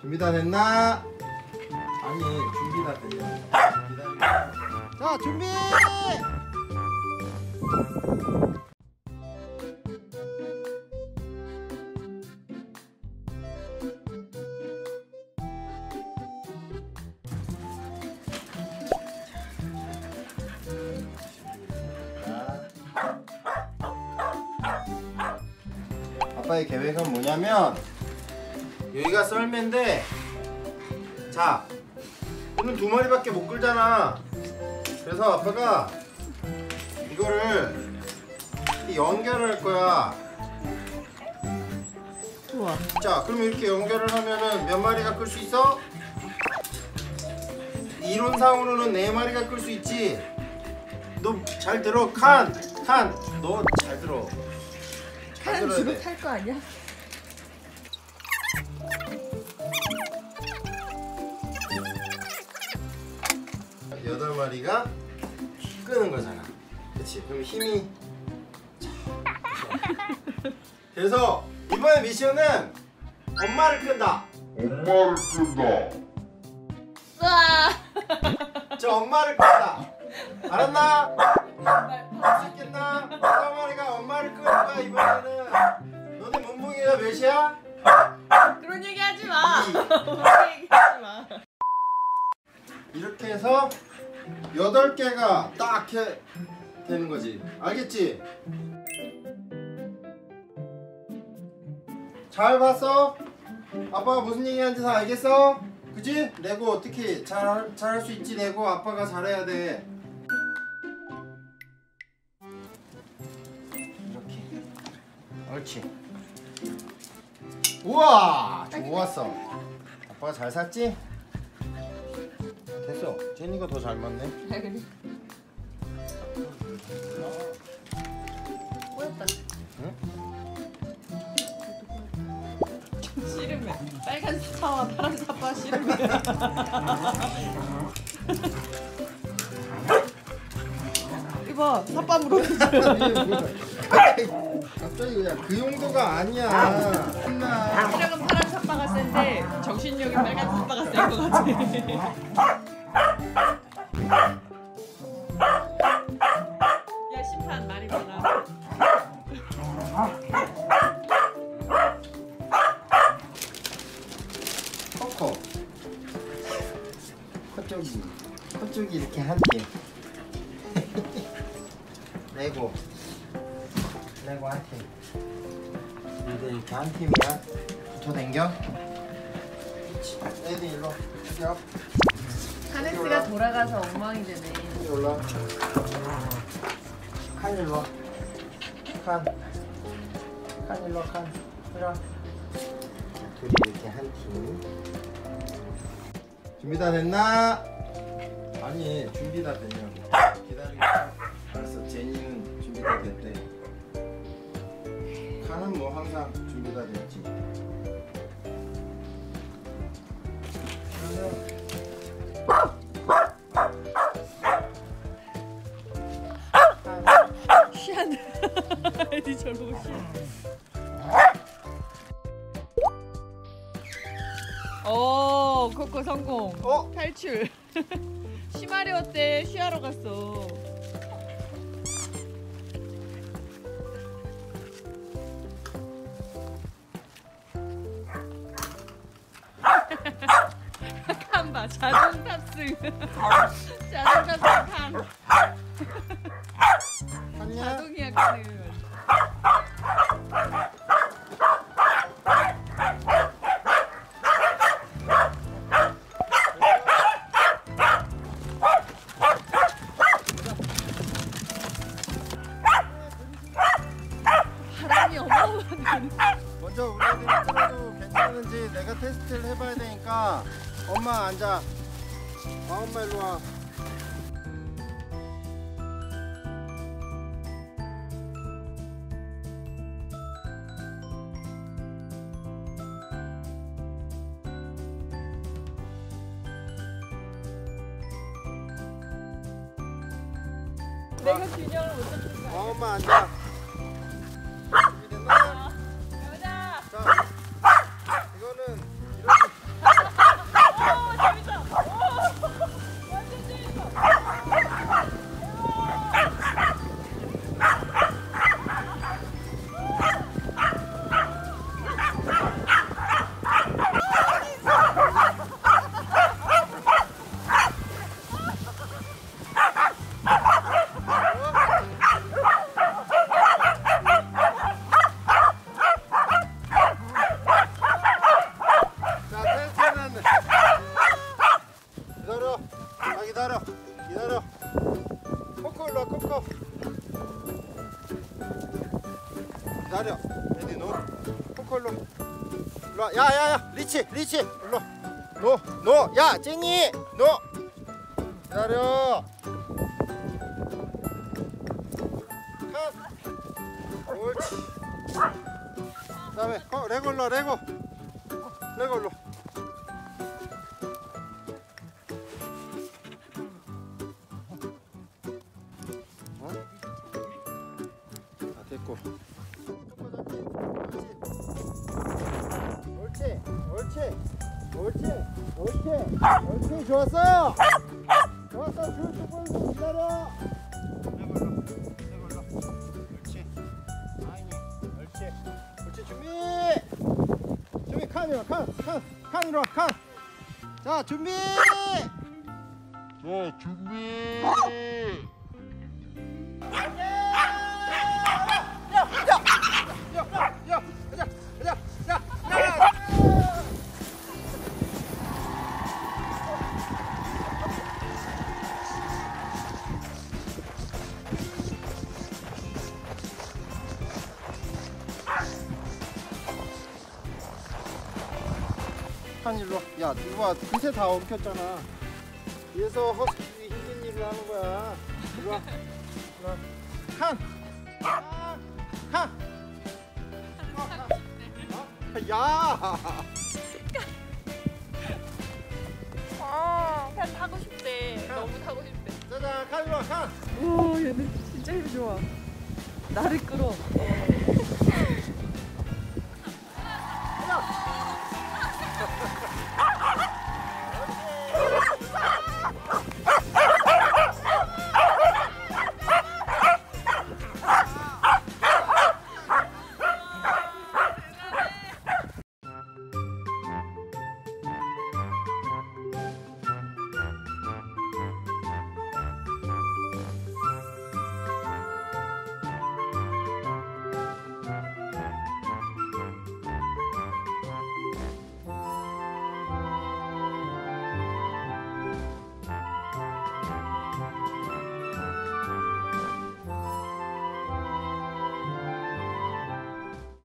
준비 다 됐나? 아니 준비 다 됐냐? 기다려. 자 준비. 아빠의 계획은 뭐냐면 여기가 썰매인데 자 오늘 두 마리밖에 못 끌잖아 그래서 아빠가 이거를 연결을 할 거야 우와. 자 그럼 이렇게 연결을 하면은 몇 마리가 끌 수 있어? 이론상으로는 네 마리가 끌 수 있지 너 잘 들어 칸 칸 너 잘 들어 잘칸 들어야 주로 돼. 탈거 아니야? 마리가 끄는 거잖아. 그렇지? 그럼 힘이 자, 그래서 이번에 미션은 엄마를 끈다. 엄마를 끈다. 우와. 저 엄마를 끈다. 알았나? 할수 있겠나? 여덟 마리가 엄마를 끄는 거야 이번에는. 너네 몸무게가 몇이야? 그런 얘기 하지 마. 이. 그런 얘기 하지 마. 이렇게 해서 여덟 개가 딱 해, 되는 거지. 알겠지? 잘 봤어? 아빠가 무슨 얘기하는지 다 알겠어? 그지? 레고 어떻게 잘잘할 수 있지 레고 아빠가 잘해야 돼. 이렇게. 옳지. 우와, 좋았어. 아빠가 잘 샀지? 됐어. 제니가 더 잘 맞네. 아 그래. 꼬였다. 싫으면 빨간 사파와 파란 사파 싫으면 이봐 사파 물어보자 갑자기 그냥 그 용도가 아니야. 혼나. 시력은 파란 사파가 센데 정신력이 빨간 사파가 센 것 같아 커 쪽이 이렇게 한 팀. 레고. 레고 한 팀. 근데 이렇게 한 팀이야. 붙어 댕겨. 애들 일로. 여. 카네스가 돌아가서 엉망이 되네 여기 올라. 칸 일로 와. 칸. 칸 일로 와, 칸. 일로 와. 둘이 이렇게 한 팀. 준비 다 됐나? 아니, 준비 다 됐냐고. 기다리고. 알았어, 제니는 준비 다 됐대. 칸은 뭐 항상 준비 다 됐지. 희한해 애들 저러고 희한해 오 코코 성공 어? 탈출 쉬마리 어때? 쉬하러 갔어. 칸봐. 자동 탑승. 자동 탑승 먼저 우리 애들이 끌어도 괜찮은지 내가 테스트를 해봐야 되니까 엄마 앉아. 아 엄마 일로 와. 내가 균형을 못아 엄마 앉아. 기다려. 레디 노. 포커 일로 로. 야야야. 리치 리치. 로. 노노야 제니 노. 기다려. 옳지. 다음에 어, 레고 일로 레고. 레고 일로. 어? 아, 됐고. 옳지 옳지 옳지 옳지 옳지. 좋았어 좋았어 줄쭉 벌고 기다려. 옳지 옳지. 옳지. 준비. 준비 칸이로 칸 칸 칸이로 칸 자 준비. 자, 준비. 한 일로 야 누가 그새 다 엉켰잖아 그래서 허스키들이 힘든 일을 하는 거야 일로 와 일로 와 칸! 아, 칸! 어, 칸. 어? 야! 아, 그냥 타고 싶대. 너무 타고 싶대. 짜잔 칸 일로 와 칸! 오, 얘는 진짜 힘 좋아. 나를 끌어.